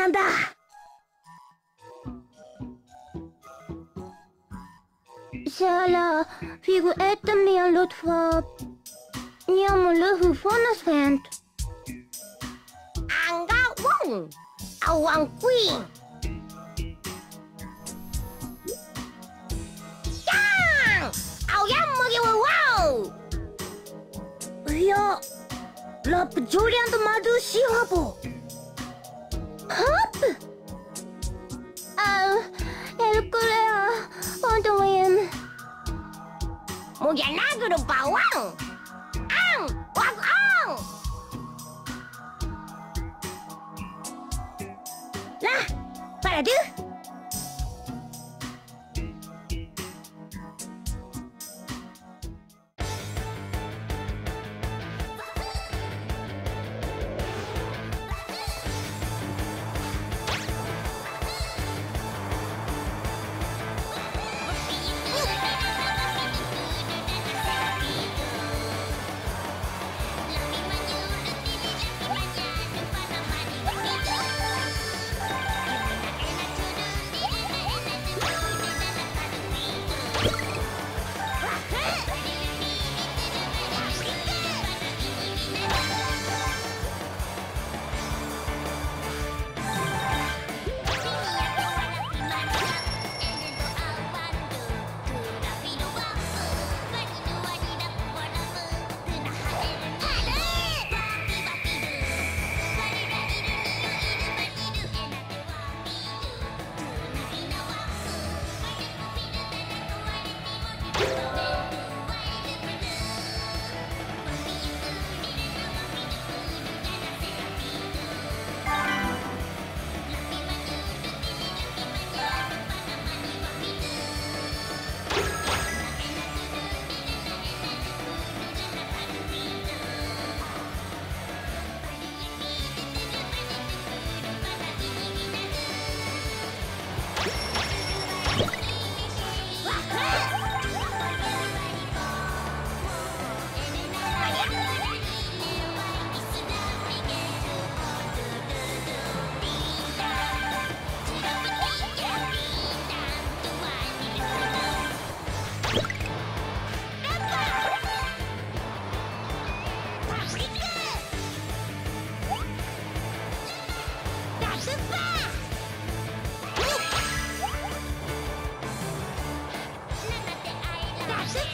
なんだ Sala, figu etta mian lutfa. Niamu luhu fonasvent. Anga wong. Awang queen. Yang! Aw Al, el colea, onde vem? Mugia nago do pauão! Ang, wag ang! Lah, Lá, tu!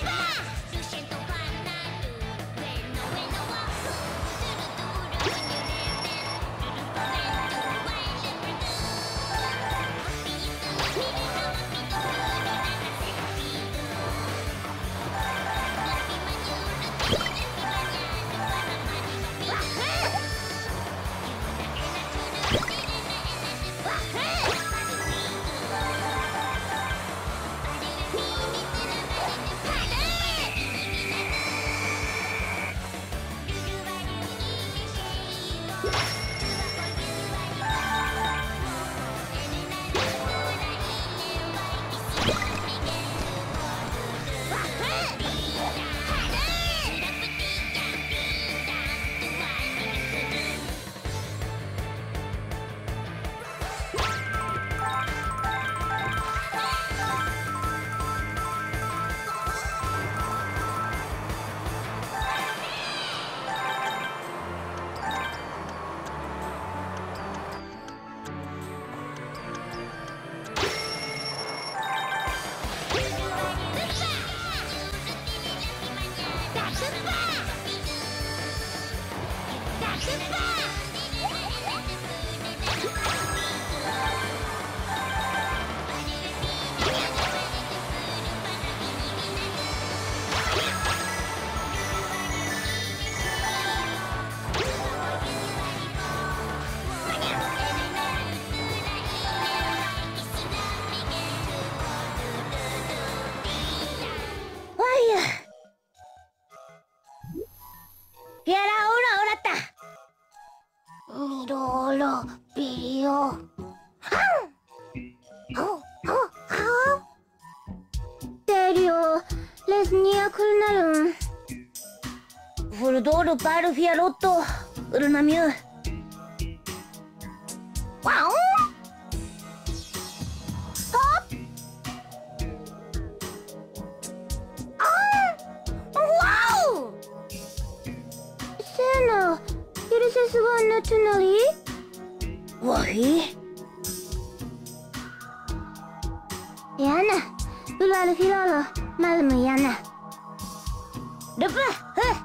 在你的心よビヨハンほほはデリオレスニアクルナルンフルドールパルフィアロット。ウルナミュワオン。セナ、ユリセスワンナチュナリー tunali? Wahi? Yana, ulalu hilalo, malmu yana. Depa, heh.